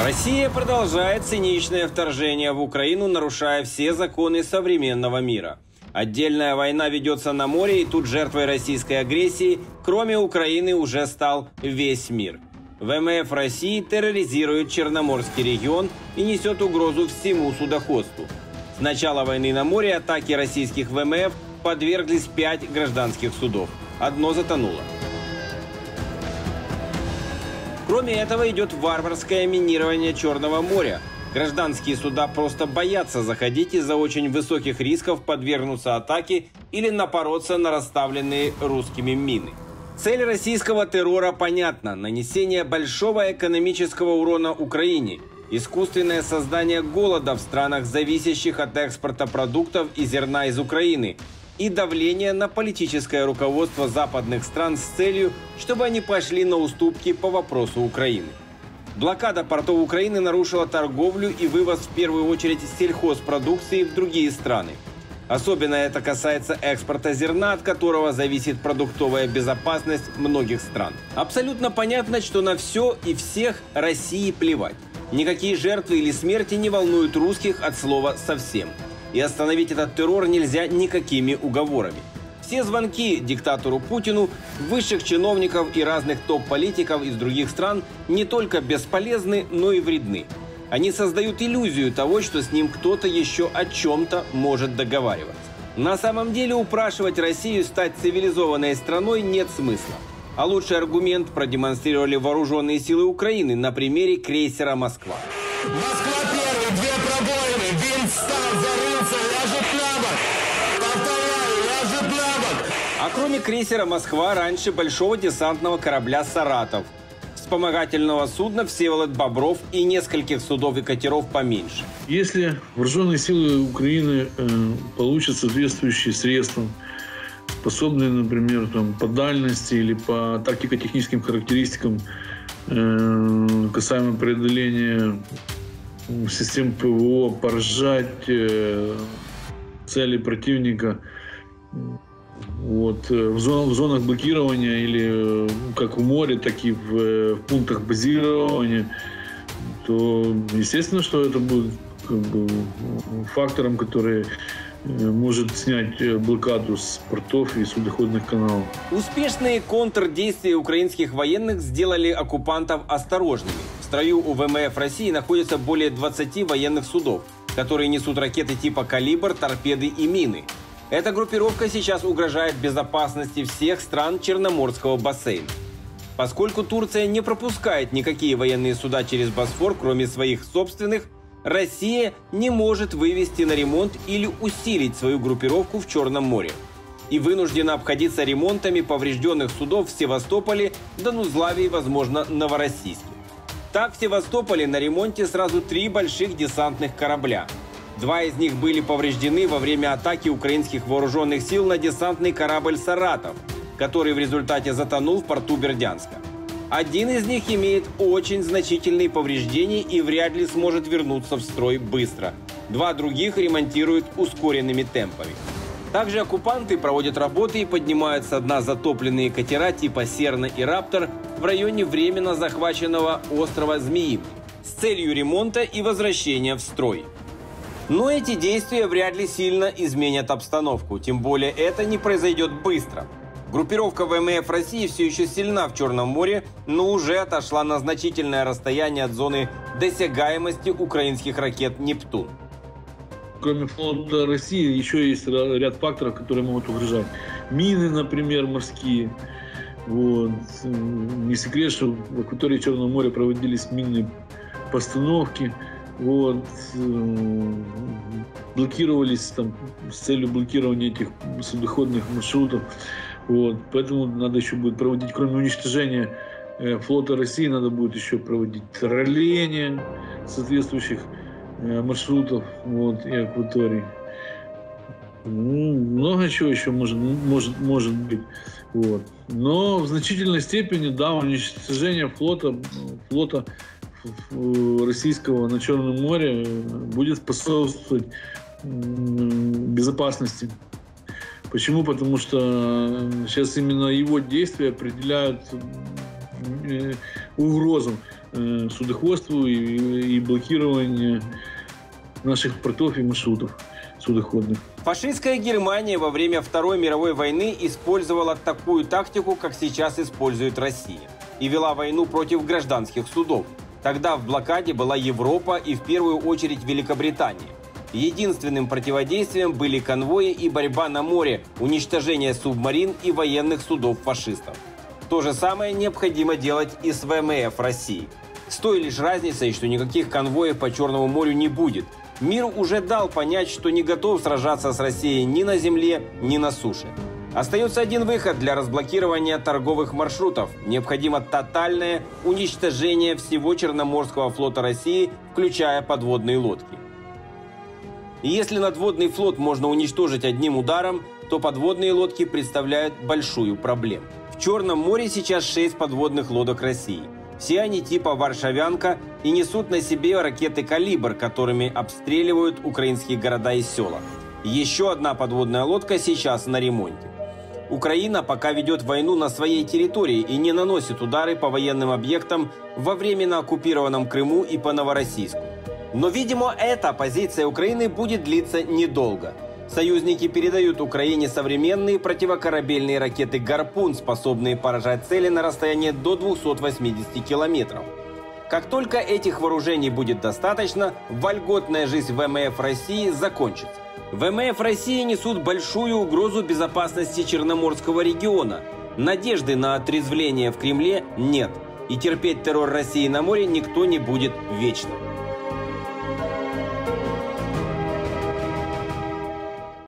Россия продолжает циничное вторжение в Украину, нарушая все законы современного мира. Отдельная война ведется на море, и тут жертвой российской агрессии, кроме Украины, уже стал весь мир. ВМФ России терроризирует Черноморский регион и несет угрозу всему судоходству. С начала войны на море атаки российских ВМФ подверглись пять гражданских судов. Одно затонуло. Кроме этого идет варварское минирование Черного моря. Гражданские суда просто боятся заходить из-за очень высоких рисков подвергнуться атаке или напороться на расставленные русскими мины. Цель российского террора понятна – нанесение большого экономического урона Украине, искусственное создание голода в странах, зависящих от экспорта продуктов и зерна из Украины, и давление на политическое руководство западных стран с целью, чтобы они пошли на уступки по вопросу Украины. Блокада портов Украины нарушила торговлю и вывоз в первую очередь сельхозпродукции в другие страны. Особенно это касается экспорта зерна, от которого зависит продуктовая безопасность многих стран. Абсолютно понятно, что на все и всех России плевать. Никакие жертвы или смерти не волнуют русских от слова «совсем». И остановить этот террор нельзя никакими уговорами. Все звонки диктатору Путину, высших чиновников и разных топ-политиков из других стран не только бесполезны, но и вредны. Они создают иллюзию того, что с ним кто-то еще о чем-то может договариваться. На самом деле упрашивать Россию стать цивилизованной страной нет смысла. А лучший аргумент продемонстрировали вооруженные силы Украины на примере крейсера «Москва». Москва первый, две пробоины, винт встал, зарылся, А кроме крейсера «Москва» раньше большого десантного корабля «Саратов», вспомогательного судна «Всеволод Бобров» и нескольких судов и катеров поменьше. Если вооруженные силы Украины э, получат соответствующие средства, способные, например, там, по дальности или по тактико-техническим характеристикам э, касаемо преодоления систем ПВО, поражать э, цели противника вот, э, в, зон, в зонах блокирования или э, как в море, так и в, э, в пунктах базирования, то естественно, что это будет как бы, фактором, который может снять блокаду с портов и судоходных каналов. Успешные контрдействия украинских военных сделали оккупантов осторожными. В строю у ВМФ России находится более 20 военных судов, которые несут ракеты типа «Калибр», торпеды и мины. Эта группировка сейчас угрожает безопасности всех стран Черноморского бассейна. Поскольку Турция не пропускает никакие военные суда через Босфор, кроме своих собственных, Россия не может вывести на ремонт или усилить свою группировку в Черном море. И вынуждена обходиться ремонтами поврежденных судов в Севастополе, Донузлаве и, возможно, Новороссийске. Так, в Севастополе на ремонте сразу три больших десантных корабля. Два из них были повреждены во время атаки украинских вооруженных сил на десантный корабль «Саратов», который в результате затонул в порту Бердянска. Один из них имеет очень значительные повреждения и вряд ли сможет вернуться в строй быстро. Два других ремонтируют ускоренными темпами. Также оккупанты проводят работы и поднимают со дна затопленные катера типа «Серна» и «Раптор» в районе временно захваченного острова Змеиный с целью ремонта и возвращения в строй. Но эти действия вряд ли сильно изменят обстановку, тем более это не произойдет быстро. Группировка ВМФ России все еще сильна в Черном море, но уже отошла на значительное расстояние от зоны досягаемости украинских ракет «Нептун». Кроме флота России, еще есть ряд факторов, которые могут угрожать. Мины, например, морские. Вот. Не секрет, что в акватории Черного моря проводились минные постановки. Вот. М, Блокировались там с целью блокирования этих судоходных маршрутов. Вот. Поэтому надо еще будет проводить, кроме уничтожения э, флота России, надо будет еще проводить тролление соответствующих э, маршрутов вот, и акваторий. Ну, много чего еще может, может, может быть. Вот. Но в значительной степени, да, уничтожение флота, флота российского на Черном море э, будет способствовать безопасности. Почему? Потому что сейчас именно его действия определяют э, угрозам э, судоходству и, блокированию наших портов и маршрутов судоходных. Фашистская Германия во время Второй мировой войны использовала такую тактику, как сейчас использует Россия, и вела войну против гражданских судов. Тогда в блокаде была Европа и в первую очередь Великобритания. Единственным противодействием были конвои и борьба на море, уничтожение субмарин и военных судов фашистов. То же самое необходимо делать и с ВМФ России. С той лишь разницей, что никаких конвоев по Черному морю не будет. Мир уже дал понять, что не готов сражаться с Россией ни на земле, ни на суше. Остается один выход для разблокирования торговых маршрутов. Необходимо тотальное уничтожение всего Черноморского флота России, включая подводные лодки. И если надводный флот можно уничтожить одним ударом, то подводные лодки представляют большую проблему. В Черном море сейчас 6 подводных лодок России. Все они типа «Варшавянка» и несут на себе ракеты «Калибр», которыми обстреливают украинские города и села. Еще одна подводная лодка сейчас на ремонте. Украина пока ведет войну на своей территории и не наносит удары по военным объектам во временно оккупированном Крыму и по Новороссийску. Но, видимо, эта позиция Украины будет длиться недолго. Союзники передают Украине современные противокорабельные ракеты «Гарпун», способные поражать цели на расстояние до 280 километров. Как только этих вооружений будет достаточно, вольготная жизнь ВМФ России закончится. ВМФ России несут большую угрозу безопасности Черноморского региона. Надежды на отрезвление в Кремле нет. И терпеть террор России на море никто не будет вечно.